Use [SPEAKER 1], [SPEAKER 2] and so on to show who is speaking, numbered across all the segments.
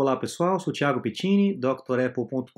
[SPEAKER 1] Olá pessoal, sou Thiago Pettini, drapple.com.br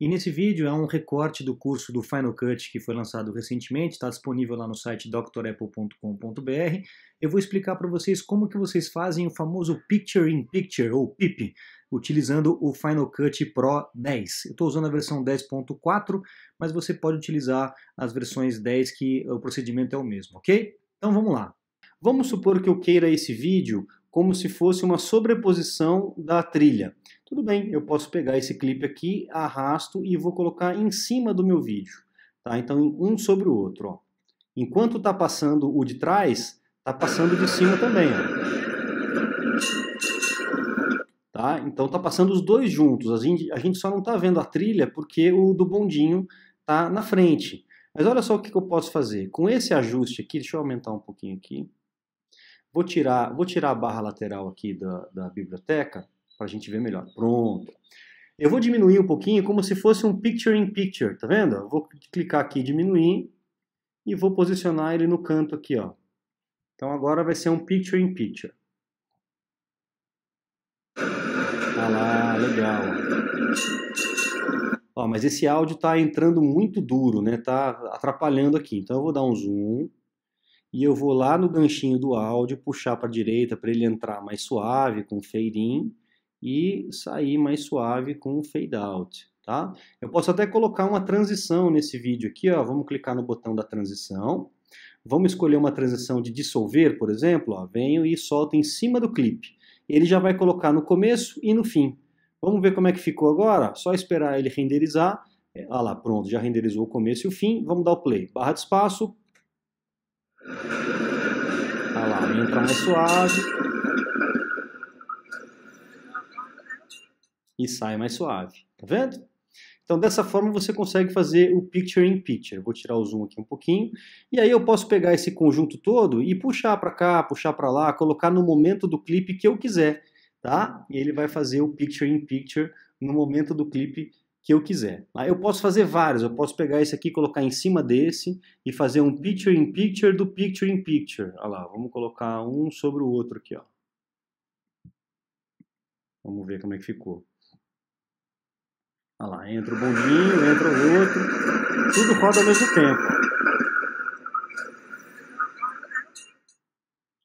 [SPEAKER 1] e nesse vídeo é um recorte do curso do Final Cut que foi lançado recentemente, está disponível lá no site drapple.com.br. Eu vou explicar para vocês como que vocês fazem o famoso Picture in Picture, ou PIP, utilizando o Final Cut Pro 10. Eu estou usando a versão 10.4, mas você pode utilizar as versões 10 que o procedimento é o mesmo, ok? Então vamos lá. Vamos supor que eu queira esse vídeo como se fosse uma sobreposição da trilha. Tudo bem, eu posso pegar esse clipe aqui, arrasto e vou colocar em cima do meu vídeo. Tá? Então, um sobre o outro. Ó. Enquanto está passando o de trás, está passando de cima também. Ó. Tá? Então está passando os dois juntos. A gente, a gente só não está vendo a trilha porque o do bondinho está na frente. Mas olha só o que, que eu posso fazer. Com esse ajuste aqui, deixa eu aumentar um pouquinho aqui. Vou tirar, vou tirar a barra lateral aqui da, da biblioteca para a gente ver melhor. Pronto. Eu vou diminuir um pouquinho como se fosse um picture in picture, tá vendo? Vou clicar aqui diminuir e vou posicionar ele no canto aqui, ó. Então agora vai ser um picture in picture. Ah lá, legal. Ó, mas esse áudio está entrando muito duro, né? Tá atrapalhando aqui. Então eu vou dar um zoom e eu vou lá no ganchinho do áudio, puxar para a direita para ele entrar mais suave com fade in e sair mais suave com fade out, tá? Eu posso até colocar uma transição nesse vídeo aqui, ó, vamos clicar no botão da transição, vamos escolher uma transição de dissolver, por exemplo, ó, venho e solto em cima do clipe. Ele já vai colocar no começo e no fim. Vamos ver como é que ficou agora? Só esperar ele renderizar. É, olha lá, pronto, já renderizou o começo e o fim. Vamos dar o play. Barra de espaço, Olha lá, entra mais suave. E sai mais suave. Tá vendo? Então, dessa forma, você consegue fazer o picture in picture. Vou tirar o zoom aqui um pouquinho. E aí eu posso pegar esse conjunto todo e puxar para cá, puxar para lá, colocar no momento do clipe que eu quiser. Tá? E ele vai fazer o picture in picture no momento do clipe que eu quiser. Eu posso fazer vários, eu posso pegar esse aqui, colocar em cima desse e fazer um picture in picture do picture in picture. Olha lá, vamos colocar um sobre o outro aqui, ó. Vamos ver como é que ficou. Olha lá, entra o bondinho, entra o outro, tudo roda ao mesmo tempo.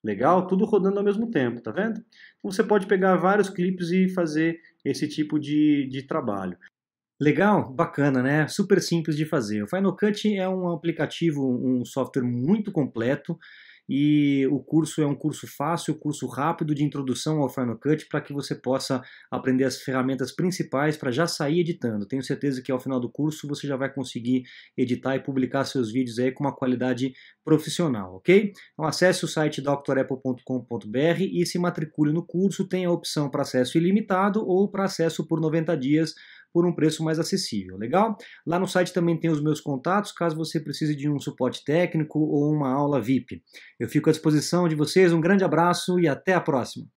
[SPEAKER 1] Legal? Tudo rodando ao mesmo tempo, tá vendo? Então você pode pegar vários clipes e fazer esse tipo de, de trabalho. Legal, bacana, né? Super simples de fazer. O Final Cut é um aplicativo, um software muito completo e o curso é um curso fácil, curso rápido de introdução ao Final Cut para que você possa aprender as ferramentas principais para já sair editando. Tenho certeza que ao final do curso você já vai conseguir editar e publicar seus vídeos aí com uma qualidade profissional, ok? Então acesse o site drapple.com.br e se matricule no curso. Tem a opção para acesso ilimitado ou para acesso por 90 dias por um preço mais acessível, legal? Lá no site também tem os meus contatos, caso você precise de um suporte técnico ou uma aula VIP. Eu fico à disposição de vocês, um grande abraço e até a próxima!